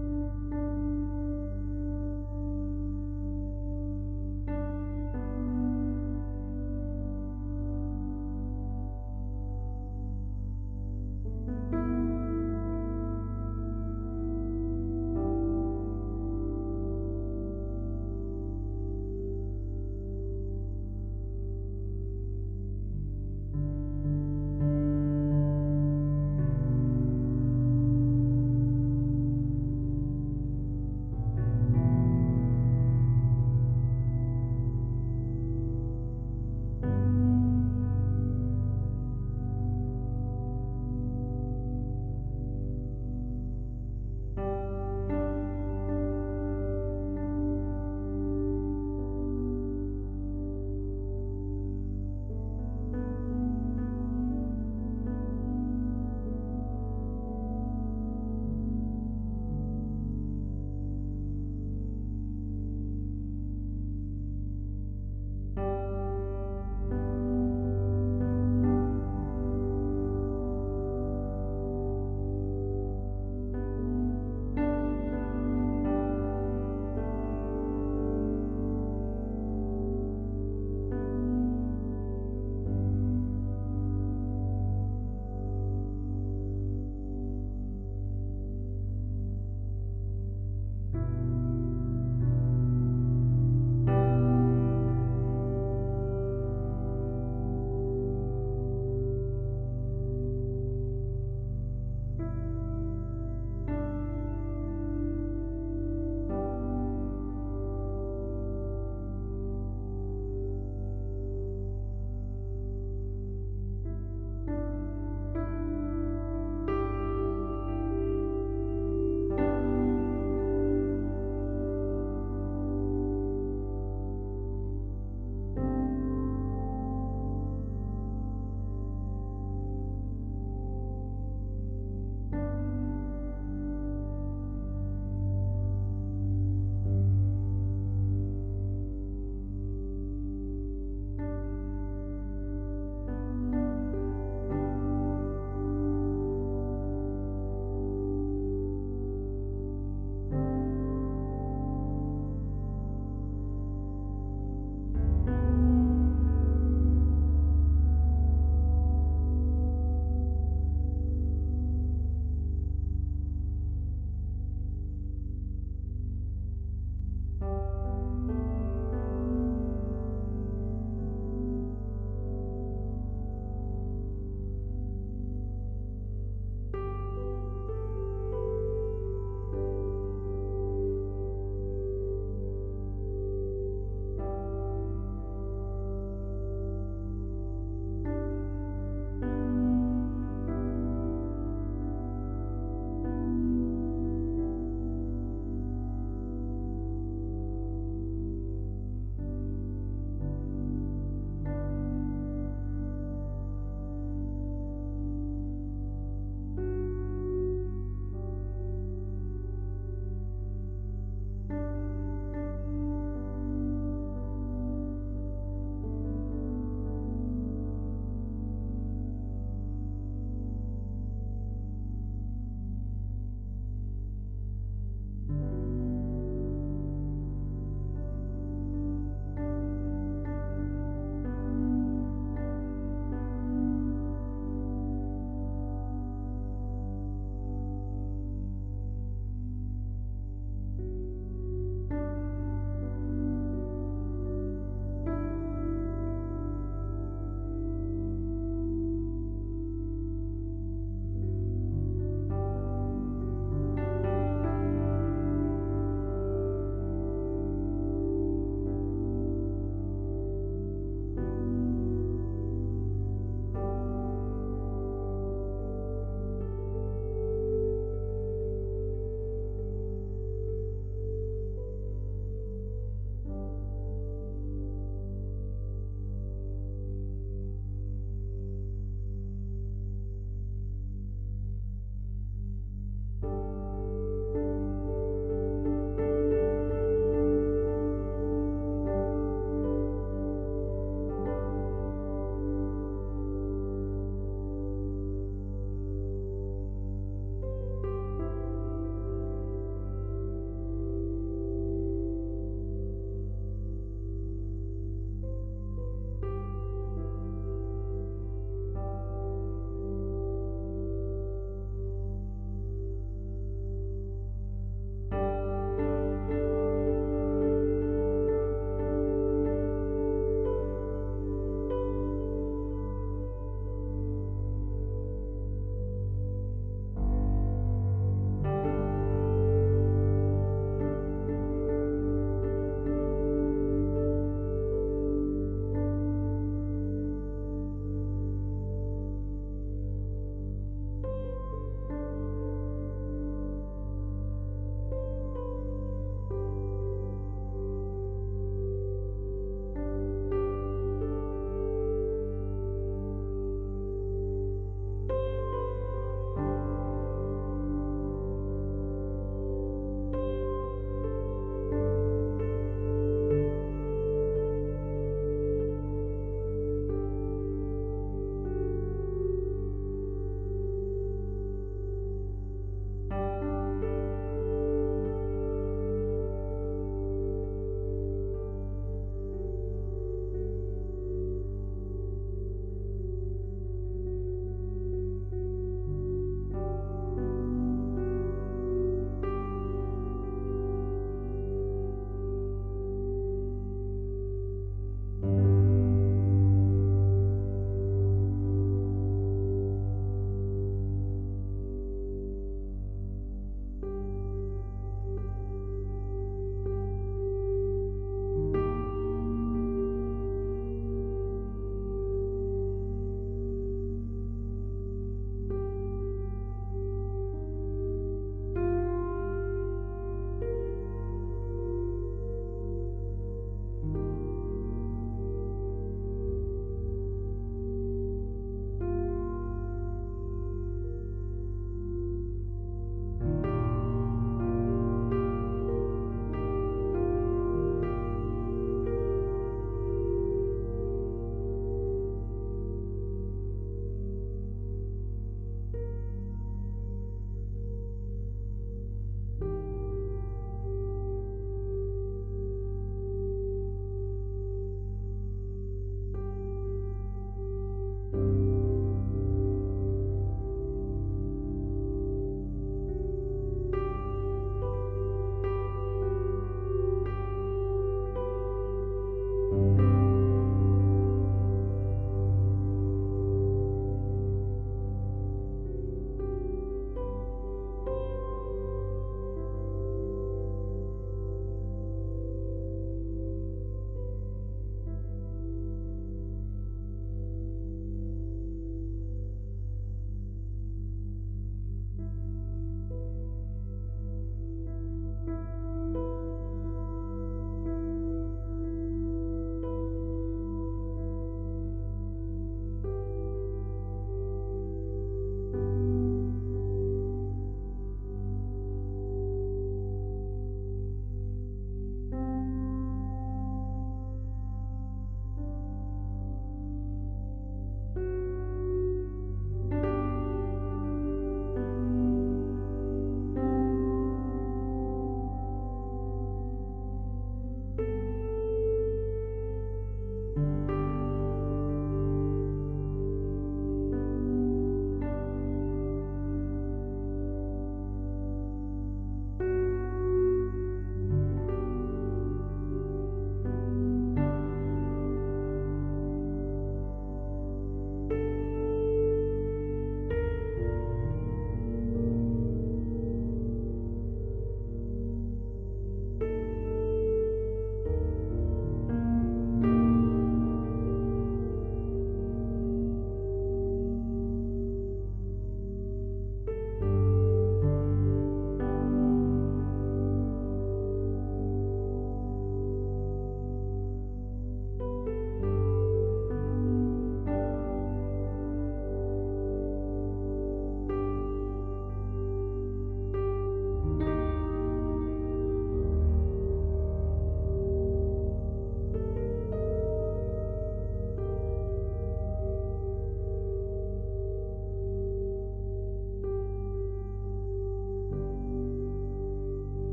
Música